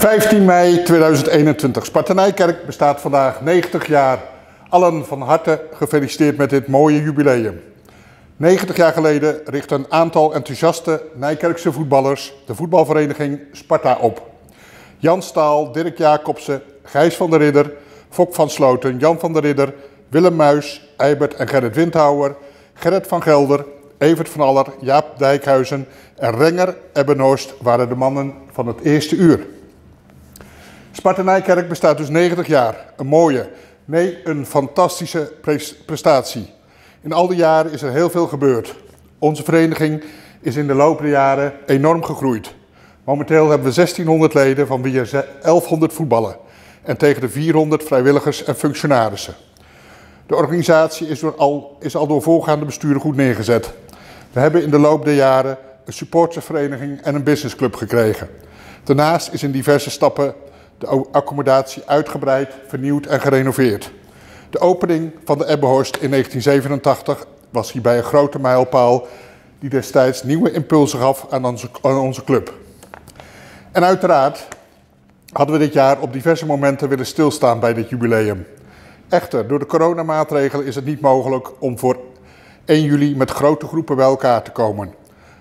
15 mei 2021. Sparta Nijkerk bestaat vandaag 90 jaar. Allen van harte gefeliciteerd met dit mooie jubileum. 90 jaar geleden richtte een aantal enthousiaste Nijkerkse voetballers de voetbalvereniging Sparta op. Jan Staal, Dirk Jacobsen, Gijs van der Ridder, Fok van Sloten, Jan van der Ridder, Willem Muis, Eibert en Gerrit Windhouwer, Gerrit van Gelder, Evert van Aller, Jaap Dijkhuizen en Renger Ebbenhorst waren de mannen van het eerste uur. Sparta Nijkerk bestaat dus 90 jaar. Een mooie, nee, een fantastische prestatie. In al die jaren is er heel veel gebeurd. Onze vereniging is in de loop der jaren enorm gegroeid. Momenteel hebben we 1600 leden, van wie er 1100 voetballen. En tegen de 400 vrijwilligers en functionarissen. De organisatie is, door al, is al door voorgaande besturen goed neergezet. We hebben in de loop der jaren een supportersvereniging en een businessclub gekregen. Daarnaast is in diverse stappen de accommodatie uitgebreid, vernieuwd en gerenoveerd. De opening van de Ebbehorst in 1987 was hierbij een grote mijlpaal die destijds nieuwe impulsen gaf aan onze, onze club. En uiteraard hadden we dit jaar op diverse momenten willen stilstaan bij dit jubileum. Echter, door de coronamaatregelen is het niet mogelijk om voor 1 juli met grote groepen bij elkaar te komen.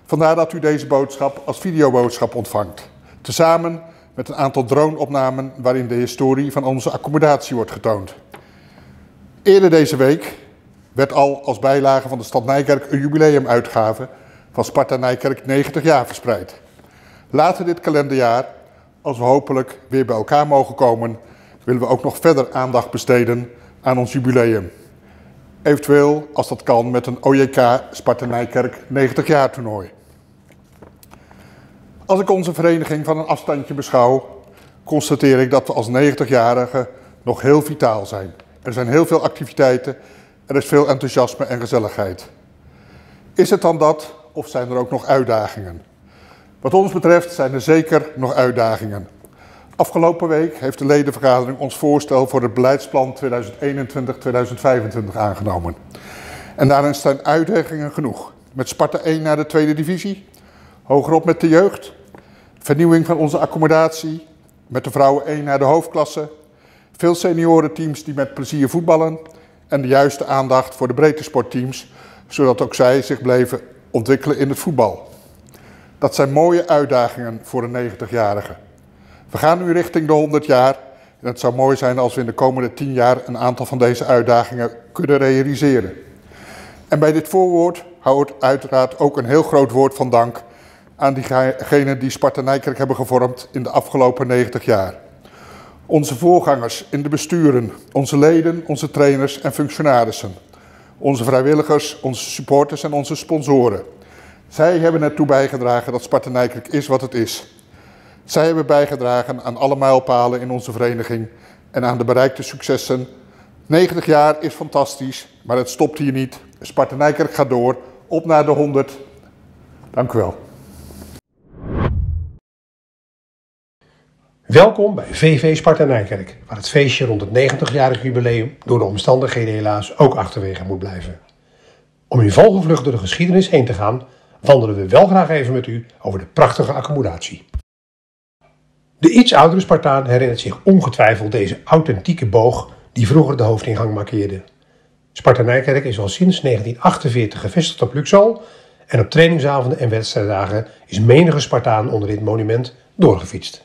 Vandaar dat u deze boodschap als videoboodschap ontvangt. Tezamen met een aantal droneopnamen waarin de historie van onze accommodatie wordt getoond. Eerder deze week werd al als bijlage van de stad Nijkerk een jubileumuitgave van Sparta Nijkerk 90 jaar verspreid. Later dit kalenderjaar, als we hopelijk weer bij elkaar mogen komen, willen we ook nog verder aandacht besteden aan ons jubileum. Eventueel, als dat kan, met een OJK Sparta Nijkerk 90 jaar toernooi. Als ik onze vereniging van een afstandje beschouw, constateer ik dat we als 90-jarigen nog heel vitaal zijn. Er zijn heel veel activiteiten, er is veel enthousiasme en gezelligheid. Is het dan dat of zijn er ook nog uitdagingen? Wat ons betreft zijn er zeker nog uitdagingen. Afgelopen week heeft de ledenvergadering ons voorstel voor het beleidsplan 2021-2025 aangenomen. En daarin staan uitdagingen genoeg. Met Sparta 1 naar de tweede divisie, hogerop met de jeugd, vernieuwing van onze accommodatie, met de vrouwen 1 naar de hoofdklasse, veel seniorenteams die met plezier voetballen en de juiste aandacht voor de breedte sportteams, zodat ook zij zich blijven ontwikkelen in het voetbal. Dat zijn mooie uitdagingen voor een 90-jarige. We gaan nu richting de 100 jaar en het zou mooi zijn als we in de komende 10 jaar een aantal van deze uitdagingen kunnen realiseren. En bij dit voorwoord houdt uiteraard ook een heel groot woord van dank aan diegenen die Sparta Nijkerk hebben gevormd in de afgelopen 90 jaar. Onze voorgangers in de besturen, onze leden, onze trainers en functionarissen. Onze vrijwilligers, onze supporters en onze sponsoren. Zij hebben ertoe bijgedragen dat Sparta Nijkerk is wat het is. Zij hebben bijgedragen aan alle mijlpalen in onze vereniging en aan de bereikte successen. 90 jaar is fantastisch, maar het stopt hier niet. Sparta Nijkerk gaat door, op naar de 100. Dank u wel. Welkom bij VV Sparta Nijkerk, waar het feestje rond het 90-jarig jubileum door de omstandigheden helaas ook achterwege moet blijven. Om in vogelvlucht door de geschiedenis heen te gaan, wandelen we wel graag even met u over de prachtige accommodatie. De iets oudere Spartaan herinnert zich ongetwijfeld deze authentieke boog die vroeger de hoofdingang markeerde. Sparta Nijkerk is al sinds 1948 gevestigd op Luxal en op trainingsavonden en wedstrijddagen is menige Spartaan onder dit monument doorgefietst.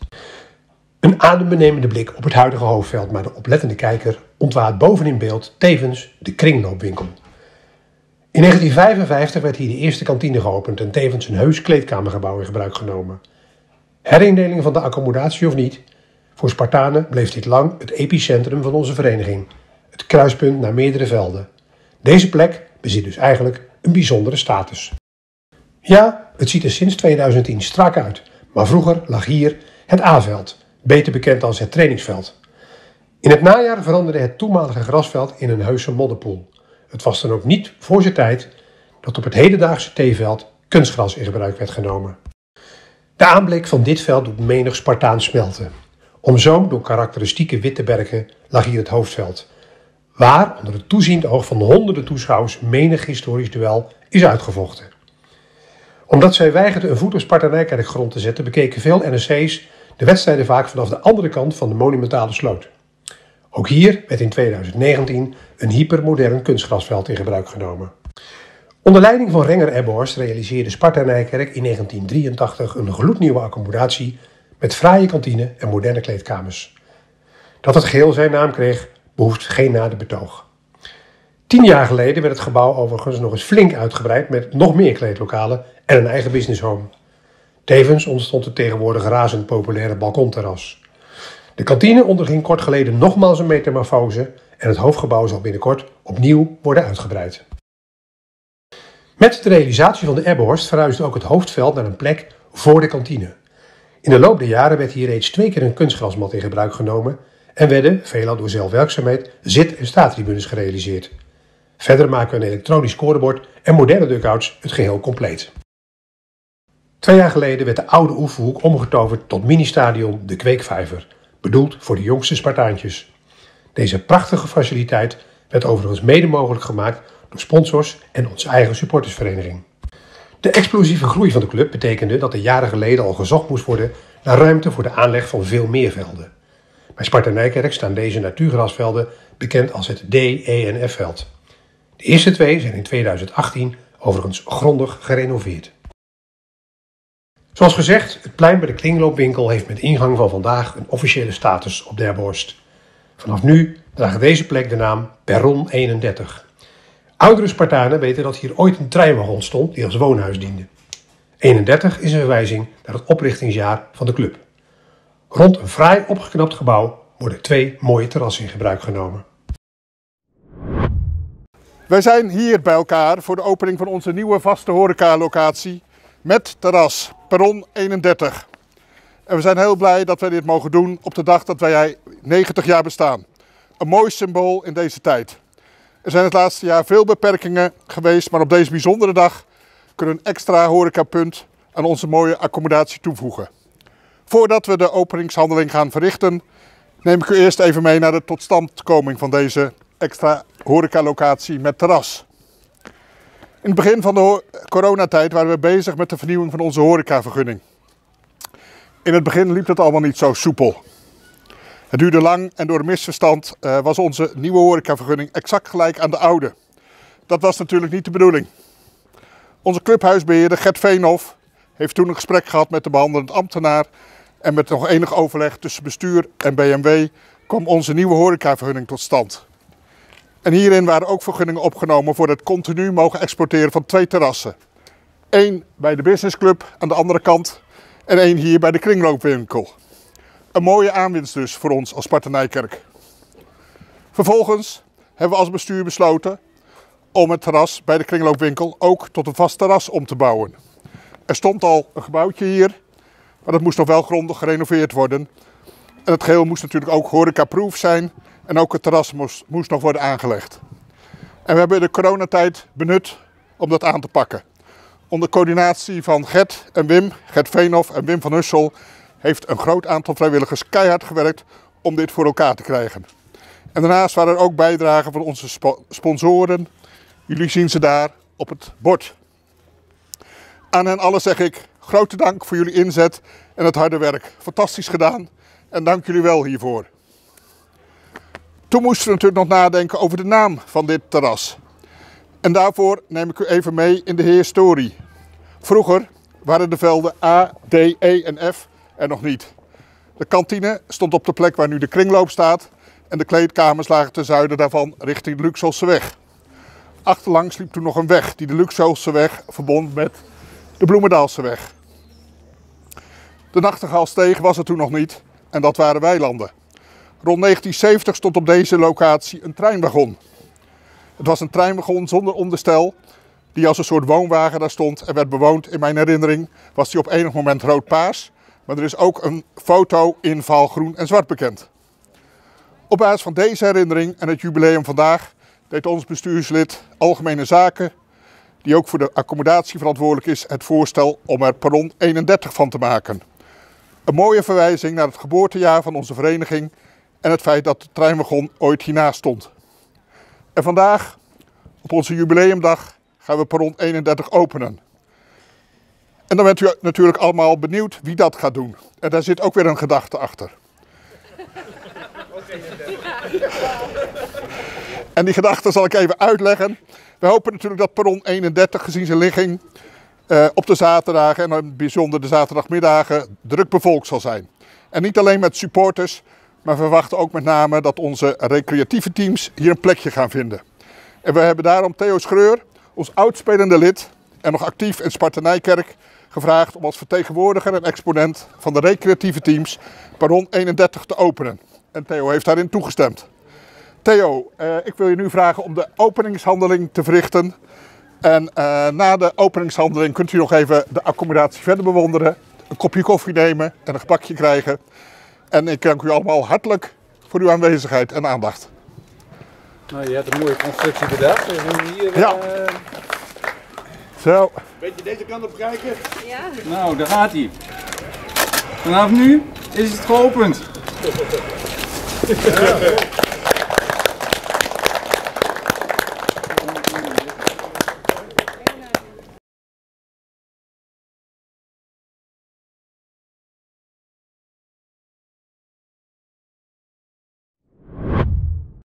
Een adembenemende blik op het huidige hoofdveld, maar de oplettende kijker ontwaart boven in beeld tevens de kringloopwinkel. In 1955 werd hier de eerste kantine geopend en tevens een heus kleedkamergebouw in gebruik genomen. Herindeling van de accommodatie of niet, voor Spartanen bleef dit lang het epicentrum van onze vereniging, het kruispunt naar meerdere velden. Deze plek bezit dus eigenlijk een bijzondere status. Ja, het ziet er sinds 2010 strak uit, maar vroeger lag hier het A-veld, beter bekend als het trainingsveld. In het najaar veranderde het toenmalige grasveld in een heuse modderpoel. Het was dan ook niet voor zijn tijd dat op het hedendaagse theeveld kunstgras in gebruik werd genomen. De aanblik van dit veld doet menig Spartaan smelten. Omzoomd door karakteristieke witte bergen lag hier het hoofdveld, waar onder het toeziend oog van honderden toeschouwers menig historisch duel is uitgevochten. Omdat zij weigerden een voet op Sparta Nijkerk grond te zetten, bekeken veel NSC's de wedstrijden vaak vanaf de andere kant van de monumentale sloot. Ook hier werd in 2019 een hypermodern kunstgrasveld in gebruik genomen. Onder leiding van Renger Ebbhorst realiseerde Sparta Nijkerk in 1983 een gloednieuwe accommodatie met fraaie kantine en moderne kleedkamers. Dat het geheel zijn naam kreeg, behoeft geen nader betoog. Tien jaar geleden werd het gebouw overigens nog eens flink uitgebreid met nog meer kleedlokalen en een eigen business home. Tevens ontstond het tegenwoordig razend populaire balkonterras. De kantine onderging kort geleden nogmaals een metamorfose en het hoofdgebouw zal binnenkort opnieuw worden uitgebreid. Met de realisatie van de Ebbehorst verhuisde ook het hoofdveld naar een plek voor de kantine. In de loop der jaren werd hier reeds twee keer een kunstgrasmat in gebruik genomen en werden, veelal door zelfwerkzaamheid, zit- en staattribunes gerealiseerd. Verder maken een elektronisch scorebord en moderne dugouts het geheel compleet. Twee jaar geleden werd de oude oefenhoek omgetoverd tot mini-stadion De Kweekvijver, bedoeld voor de jongste Spartaantjes. Deze prachtige faciliteit werd overigens mede mogelijk gemaakt door sponsors en onze eigen supportersvereniging. De explosieve groei van de club betekende dat er jaren geleden al gezocht moest worden naar ruimte voor de aanleg van veel meer velden. Bij Sparta Nijkerk staan deze natuurgrasvelden bekend als het D, E en F-veld. De eerste twee zijn in 2018 overigens grondig gerenoveerd. Zoals gezegd, het plein bij de kringloopwinkel heeft met ingang van vandaag een officiële status op Derborst. Vanaf nu draagt deze plek de naam Perron 31. Oudere Spartanen weten dat hier ooit een treinwagon stond die als woonhuis diende. 31 is een verwijzing naar het oprichtingsjaar van de club. Rond een fraai opgeknapt gebouw worden twee mooie terrassen in gebruik genomen. Wij zijn hier bij elkaar voor de opening van onze nieuwe vaste horecalocatie met terras Perron 31. En we zijn heel blij dat wij dit mogen doen op de dag dat wij 90 jaar bestaan. Een mooi symbool in deze tijd. Er zijn het laatste jaar veel beperkingen geweest, maar op deze bijzondere dag kunnen we een extra horecapunt aan onze mooie accommodatie toevoegen. Voordat we de openingshandeling gaan verrichten, neem ik u eerst even mee naar de totstandkoming van deze extra horecalocatie met terras. In het begin van de coronatijd waren we bezig met de vernieuwing van onze horecavergunning. In het begin liep het allemaal niet zo soepel. Het duurde lang en door een misverstand uh, was onze nieuwe horecavergunning exact gelijk aan de oude. Dat was natuurlijk niet de bedoeling. Onze clubhuisbeheerder Gert Veenhoff heeft toen een gesprek gehad met de behandelend ambtenaar en met nog enig overleg tussen bestuur en BMW kwam onze nieuwe horecavergunning tot stand. En hierin waren ook vergunningen opgenomen voor het continu mogen exporteren van twee terrassen. Eén bij de businessclub aan de andere kant en één hier bij de kringloopwinkel. Een mooie aanwinst dus voor ons als Sparta Nijkerk. Vervolgens hebben we als bestuur besloten om het terras bij de kringloopwinkel ook tot een vast terras om te bouwen. Er stond al een gebouwtje hier, maar dat moest nog wel grondig gerenoveerd worden. En het geheel moest natuurlijk ook horeca-proof zijn en ook het terras moest, nog worden aangelegd. En we hebben de coronatijd benut om dat aan te pakken. Onder coördinatie van Gert en Wim, Gert Veenhoff en Wim van Hussel, heeft een groot aantal vrijwilligers keihard gewerkt om dit voor elkaar te krijgen. En daarnaast waren er ook bijdragen van onze sponsoren. Jullie zien ze daar op het bord. Aan hen allen zeg ik grote dank voor jullie inzet en het harde werk. Fantastisch gedaan en dank jullie wel hiervoor. Toen moesten we natuurlijk nog nadenken over de naam van dit terras. En daarvoor neem ik u even mee in de historie. Vroeger waren de velden A, D, E en F er nog niet. De kantine stond op de plek waar nu de kringloop staat en de kleedkamers lagen ten zuiden daarvan richting de Luxelseweg. Achterlangs liep toen nog een weg die de Luxelseweg verbond met de Bloemendaalseweg. De Nachtegaalsteeg was er toen nog niet en dat waren weilanden. Rond 1970 stond op deze locatie een treinwagon. Het was een treinwagon zonder onderstel, die als een soort woonwagen daar stond en werd bewoond. In mijn herinnering was die op enig moment rood-paars, maar er is ook een foto in groen en zwart bekend. Op basis van deze herinnering en het jubileum vandaag deed ons bestuurslid Algemene Zaken, die ook voor de accommodatie verantwoordelijk is, het voorstel om er perron 31 van te maken. Een mooie verwijzing naar het geboortejaar van onze vereniging en het feit dat de treinwagon ooit hiernaast stond. En vandaag, op onze jubileumdag, gaan we perron 31 openen. En dan bent u natuurlijk allemaal benieuwd wie dat gaat doen. En daar zit ook weer een gedachte achter. En die gedachte zal ik even uitleggen. We hopen natuurlijk dat perron 31 gezien zijn ligging uh, op de zaterdagen en bijzonder de zaterdagmiddagen druk bevolkt zal zijn. En niet alleen met supporters, maar we verwachten ook met name dat onze recreatieve teams hier een plekje gaan vinden. En we hebben daarom Theo Schreur, ons oudspelende lid en nog actief in Spartanijkerk, gevraagd om als vertegenwoordiger en exponent van de recreatieve teams perron 31 te openen. En Theo heeft daarin toegestemd. Theo, uh, ik wil je nu vragen om de openingshandeling te verrichten. En uh, na de openingshandeling kunt u nog even de accommodatie verder bewonderen. Een kopje koffie nemen en een gebakje krijgen. En ik dank u allemaal hartelijk voor uw aanwezigheid en aandacht. Nou, je hebt een mooie constructie bedacht. Hier, ja. Uh... Zo. Beetje deze kant op kijken. Ja. Nou, daar gaat hij. Vanaf nu is het geopend. Ja.